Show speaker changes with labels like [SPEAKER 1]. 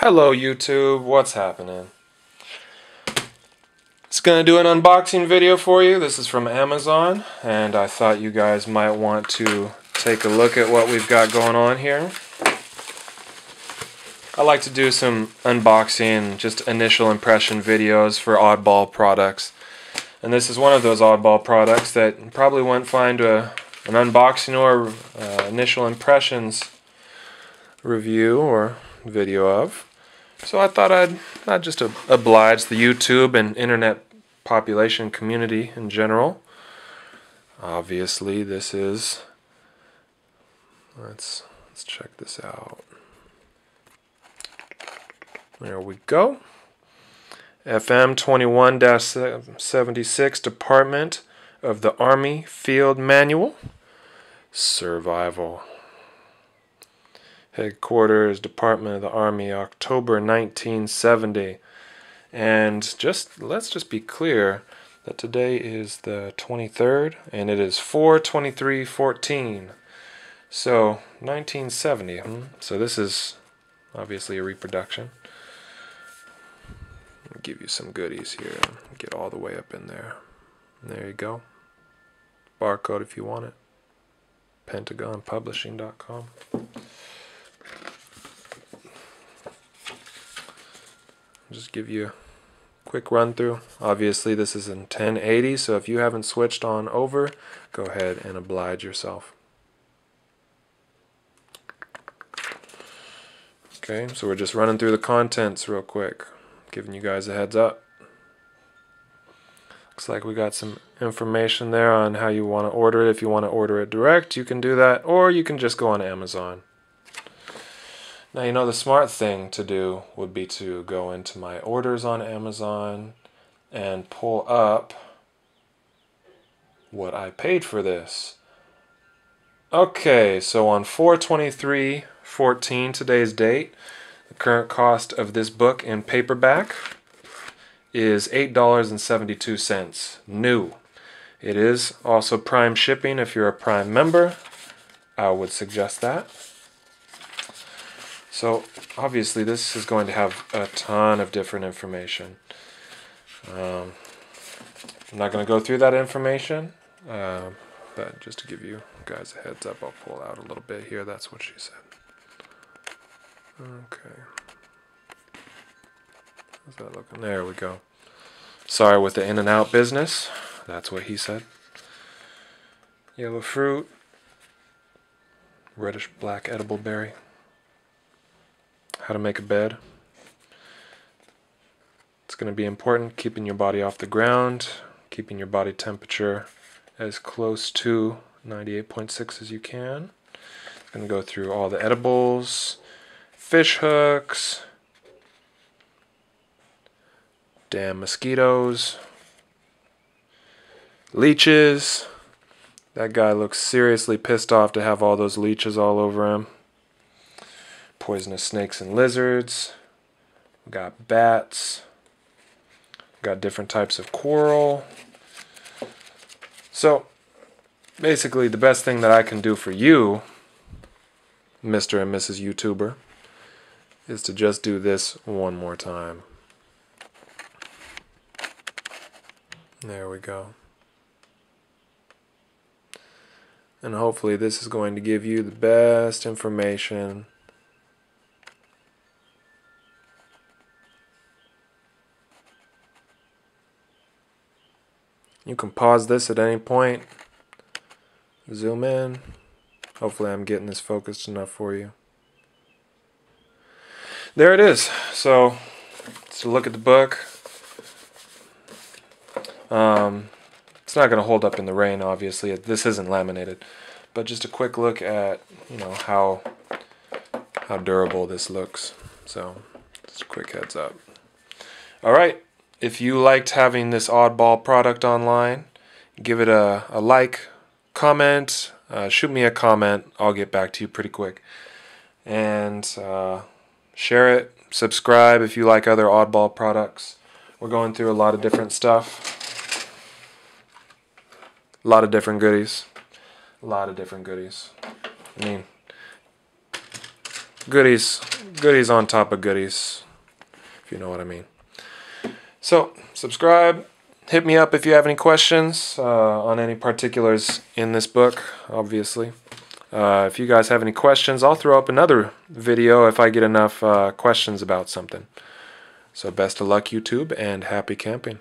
[SPEAKER 1] Hello YouTube, what's happening? It's gonna do an unboxing video for you. This is from Amazon and I thought you guys might want to take a look at what we've got going on here. I like to do some unboxing, just initial impression videos for oddball products. And this is one of those oddball products that probably wouldn't find a, an unboxing or uh, initial impressions review or video of. So I thought I'd not just oblige the YouTube and internet population community in general. Obviously, this is. Let's let's check this out. There we go. FM 21 76 Department of the Army Field Manual. Survival. Headquarters, Department of the Army, October 1970. And just let's just be clear that today is the 23rd and it is 42314. So 1970. Hmm? So this is obviously a reproduction. Give you some goodies here. Get all the way up in there. There you go. Barcode if you want it. PentagonPublishing.com. just give you a quick run through. Obviously this is in 1080 so if you haven't switched on over go ahead and oblige yourself. Okay, so we're just running through the contents real quick, giving you guys a heads up. Looks like we got some information there on how you want to order it. If you want to order it direct, you can do that, or you can just go on Amazon. Now, you know, the smart thing to do would be to go into my orders on Amazon and pull up what I paid for this. Okay, so on 423.14, today's date, the current cost of this book in paperback is $8.72 new. It is also Prime shipping if you're a Prime member. I would suggest that. So obviously this is going to have a ton of different information. Um, I'm not going to go through that information, uh, but just to give you guys a heads up, I'll pull out a little bit here. That's what she said. Okay. How's that looking? There we go. Sorry with the in and out business. That's what he said. Yellow fruit. Reddish black edible berry how to make a bed. It's going to be important keeping your body off the ground, keeping your body temperature as close to 98.6 as you can. I'm going to go through all the edibles, fish hooks, damn mosquitoes, leeches. That guy looks seriously pissed off to have all those leeches all over him poisonous snakes and lizards. We got bats. We got different types of coral. So, basically, the best thing that I can do for you, Mr. and Mrs. YouTuber, is to just do this one more time. There we go. And hopefully this is going to give you the best information You can pause this at any point. Zoom in. Hopefully I'm getting this focused enough for you. There it is. So, let's look at the book. Um, it's not going to hold up in the rain, obviously. This isn't laminated. But just a quick look at, you know, how how durable this looks. So, just a quick heads up. All right. If you liked having this oddball product online, give it a, a like, comment, uh, shoot me a comment. I'll get back to you pretty quick. And uh, share it, subscribe if you like other oddball products. We're going through a lot of different stuff. A lot of different goodies. A lot of different goodies. I mean, goodies, goodies on top of goodies, if you know what I mean. So, subscribe. Hit me up if you have any questions uh, on any particulars in this book, obviously. Uh, if you guys have any questions, I'll throw up another video if I get enough uh, questions about something. So, best of luck, YouTube, and happy camping.